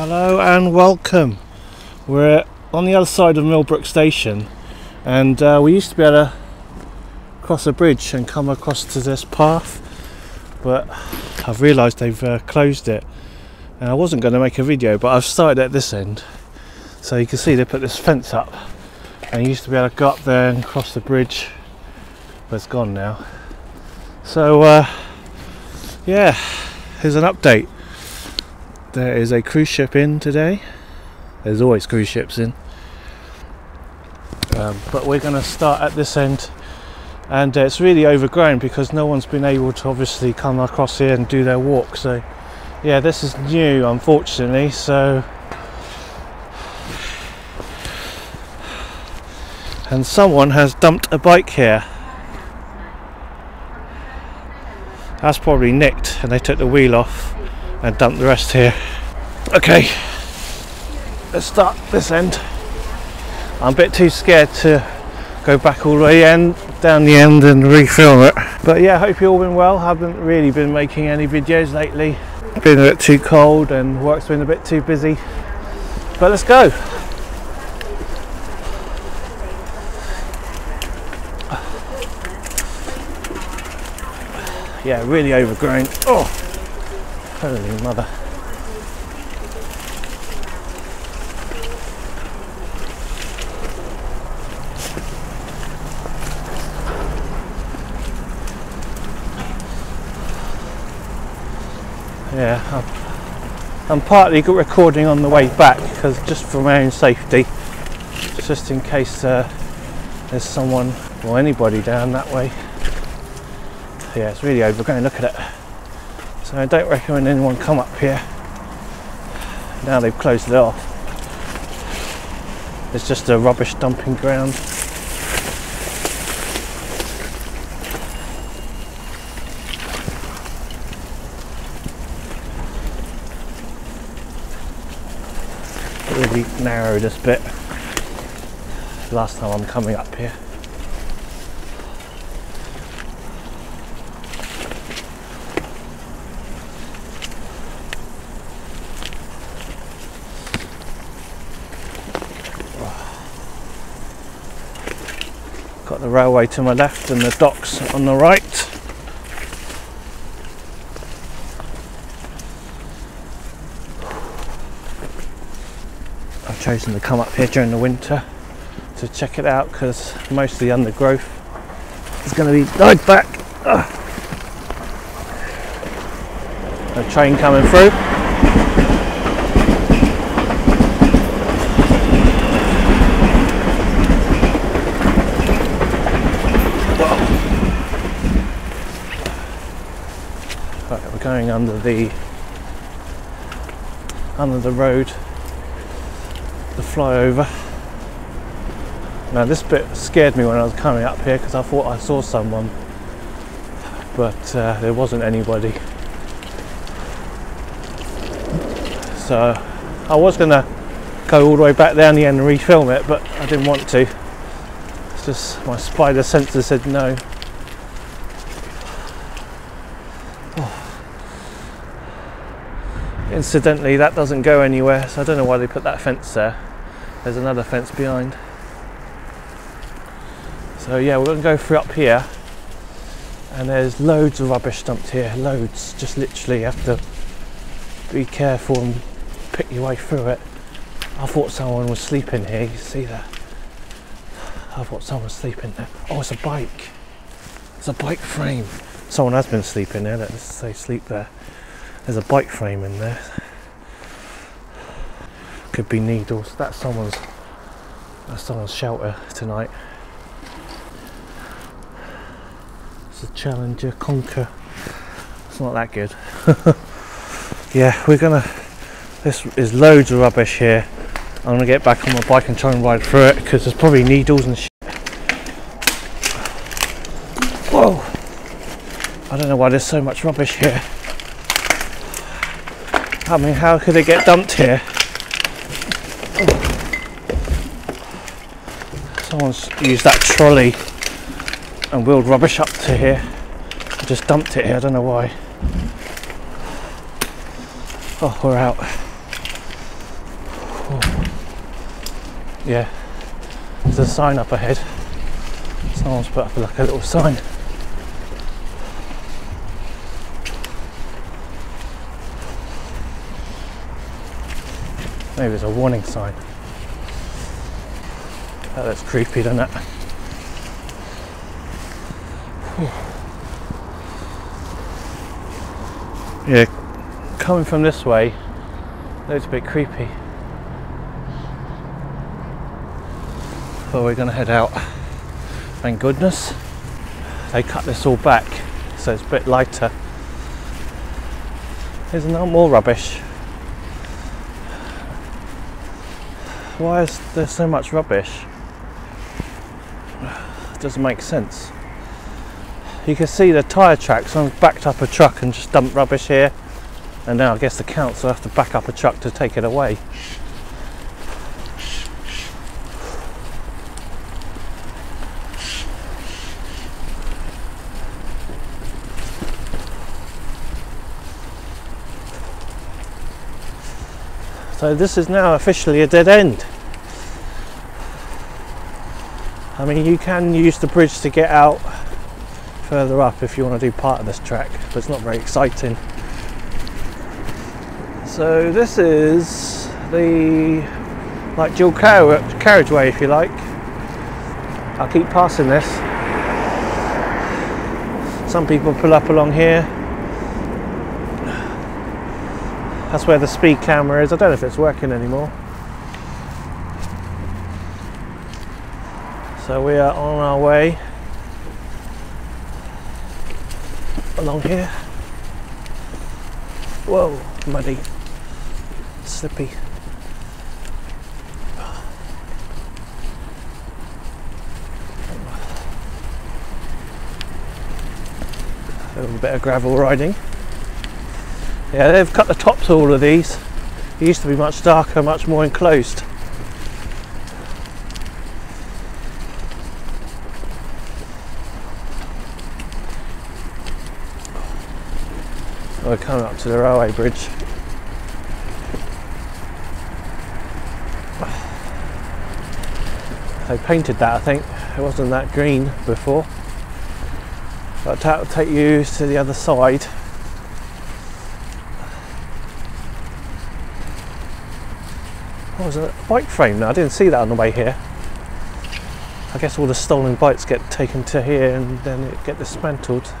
Hello and welcome. We're on the other side of Millbrook Station, and uh, we used to be able to cross a bridge and come across to this path, but I've realised they've uh, closed it. And I wasn't going to make a video, but I've started at this end, so you can see they put this fence up, and you used to be able to go up there and cross the bridge, but it's gone now. So, uh, yeah, here's an update. There is a cruise ship in today. There's always cruise ships in. Um, but we're going to start at this end, and uh, it's really overgrown because no one's been able to obviously come across here and do their walk. So, yeah, this is new, unfortunately. So, and someone has dumped a bike here. That's probably nicked, and they took the wheel off and dump the rest here. Okay, let's start this end. I'm a bit too scared to go back all the way end, down the end and refilm it. But yeah, hope you've all been well. Haven't really been making any videos lately. Been a bit too cold and work's been a bit too busy. But let's go. Yeah, really overgrown. Oh, Holy mother. Yeah, I'm, I'm partly recording on the way back because just for my own safety, just in case uh, there's someone or anybody down that way. Yeah, it's really overgrown. Look at it. So I don't recommend anyone come up here. Now they've closed it off. It's just a rubbish dumping ground. Really narrow this bit. Last time I'm coming up here. Railway to my left and the docks on the right. I've chosen to come up here during the winter to check it out because most of the undergrowth is going to be died back. Ugh. A train coming through. Right, we're going under the under the road, the flyover. Now this bit scared me when I was coming up here because I thought I saw someone, but uh, there wasn't anybody. So I was gonna go all the way back down the end and refilm it, but I didn't want to. It's just my spider sensor said no. Incidentally, that doesn't go anywhere, so I don't know why they put that fence there. There's another fence behind. So yeah, we're gonna go through up here, and there's loads of rubbish dumped here. Loads, just literally you have to be careful and pick your way through it. I thought someone was sleeping here. You see that? I thought someone was sleeping there. Oh, it's a bike. It's a bike frame. Someone has been sleeping there. Let's say sleep there. There's a bike frame in there. Could be needles. That's someone's. That's someone's shelter tonight. It's a Challenger Conquer. It's not that good. yeah, we're gonna. This is loads of rubbish here. I'm gonna get back on my bike and try and ride through it because there's probably needles and shit. Whoa! I don't know why there's so much rubbish here. I mean, how could it get dumped here? Someone's used that trolley and wheeled rubbish up to here. Just dumped it here, I don't know why. Oh, we're out. Yeah, there's a sign up ahead. Someone's put up like a little sign. Maybe it's a warning sign. That's creepy, doesn't it? Yeah, coming from this way looks a bit creepy. But we're gonna head out. Thank goodness. They cut this all back so it's a bit lighter. There's no more rubbish. Why is there so much rubbish? It doesn't make sense. You can see the tyre tracks. Someone backed up a truck and just dumped rubbish here. And now I guess the council have to back up a truck to take it away. So this is now officially a dead end. I mean, you can use the bridge to get out further up if you want to do part of this track, but it's not very exciting. So this is the like dual car- carriageway, if you like. I'll keep passing this. Some people pull up along here. That's where the speed camera is. I don't know if it's working anymore. So we are on our way along here. Whoa, muddy, slippy. A little bit of gravel riding. Yeah, they've cut the tops all of these. It used to be much darker, much more enclosed. We're coming up to the railway bridge. They painted that, I think. It wasn't that green before. But that will take you to the other side. What was? A bike frame now? I didn't see that on the way here. I guess all the stolen bikes get taken to here and then it get dismantled.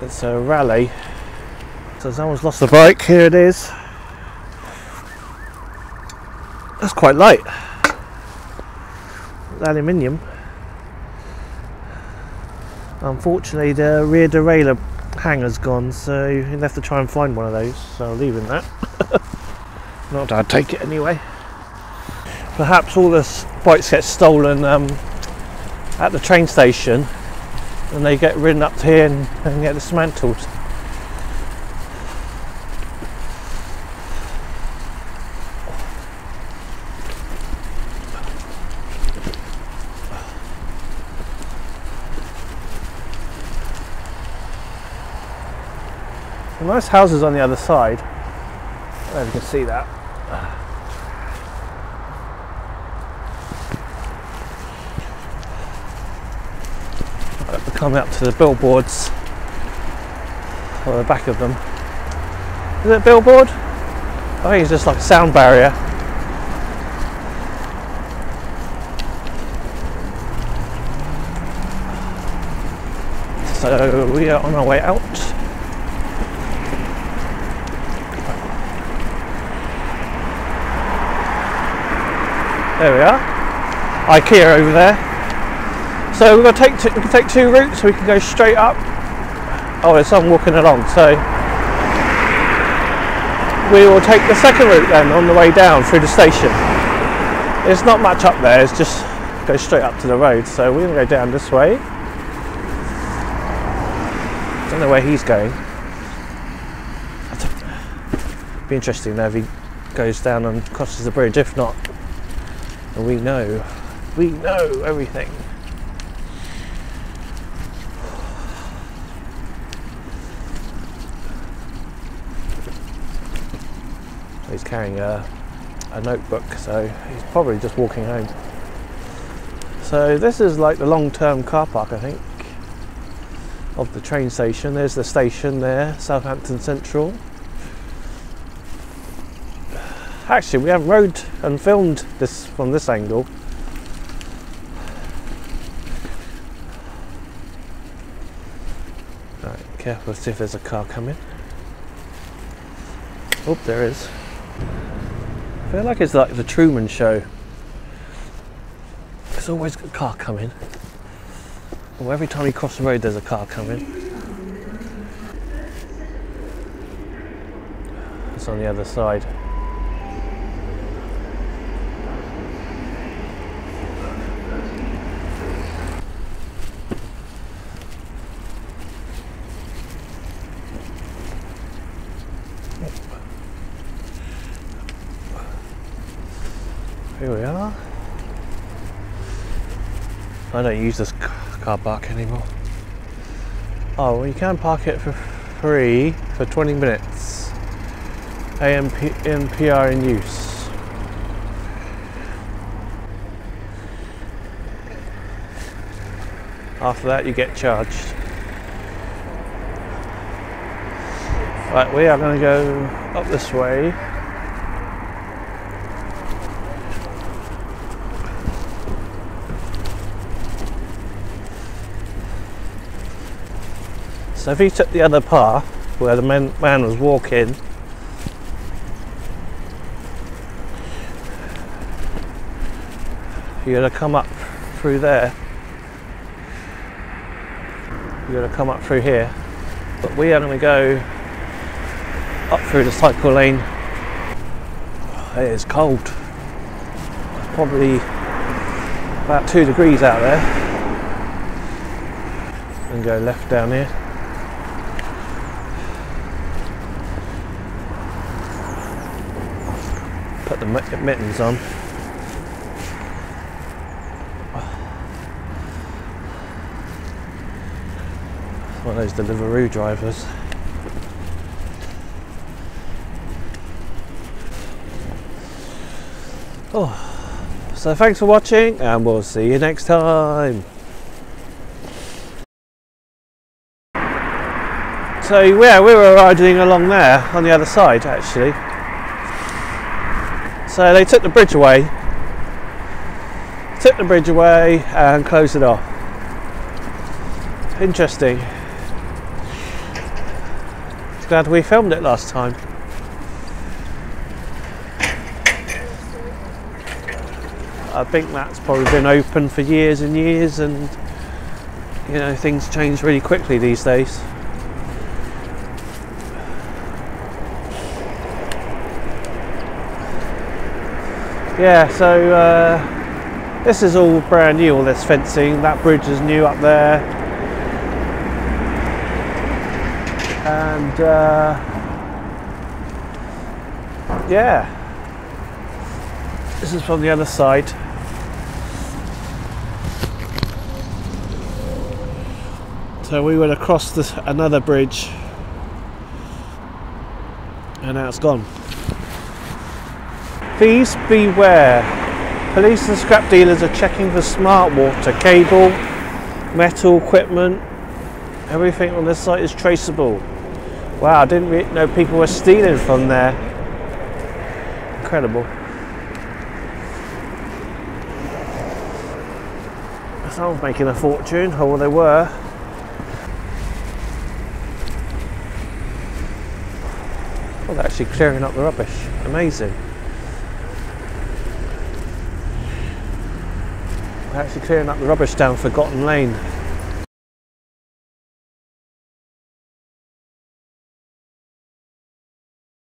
It's a Raleigh. So someone's lost the bike. Here it is. That's quite light. Aluminium. Unfortunately, the rear derailleur hanger's gone, so you'll have to try and find one of those. So I'll leave him that. Not that I'd take it anyway. Perhaps all the bikes get stolen um, at the train station and they get ridden up to here and, and get dismantled. Nice houses on the other side. I don't know if you can see that. We're coming up to the billboards or the back of them. Is it a billboard? I think it's just like a sound barrier. So we are on our way out. There we are. IKEA over there. So we're going to take two, we can take two routes. We can go straight up. Oh, there's someone walking along. So we will take the second route then on the way down through the station. There's not much up there. It's just go straight up to the road. So we're going to go down this way. Don't know where he's going. Be interesting though if he goes down and crosses the bridge. If not, we know, we know everything. He's carrying a a notebook, so he's probably just walking home. So this is like the long-term car park, I think, of the train station. There's the station there, Southampton Central. Actually, we haven't rode and filmed this from this angle. Right, careful, see if there's a car coming. Oh, there is. I feel like it's like the Truman Show. There's always a car coming. Well, every time you cross the road, there's a car coming. It's on the other side. We are. I don't use this car park anymore. Oh, well, you can park it for free for 20 minutes. AMP, NPR in use. After that, you get charged. Right, we are going to go up this way. So if you took the other path where the man, man was walking, you're going to come up through there. You're going to come up through here. But we are going to go up through the cycle lane. It is cold. It's Probably about two degrees out there. And go left down here. Put the mittens on. One of those Deliveroo drivers. Oh, so thanks for watching and we'll see you next time. So yeah, we were riding along there on the other side actually. So they took the bridge away, took the bridge away and closed it off. Interesting. Glad we filmed it last time. I think that's probably been open for years and years, and you know things change really quickly these days. Yeah, so uh, this is all brand new, all this fencing. That bridge is new up there. And uh, yeah, this is from the other side. So we went across this another bridge and now it's gone. Please beware. Police and scrap dealers are checking for smart water, cable, metal equipment. Everything on this site is traceable. Wow, I didn't know people were stealing from there. Incredible. Someone's making a fortune, or they were. Oh, they're actually clearing up the rubbish. Amazing. Actually clearing up the rubbish down Forgotten Lane.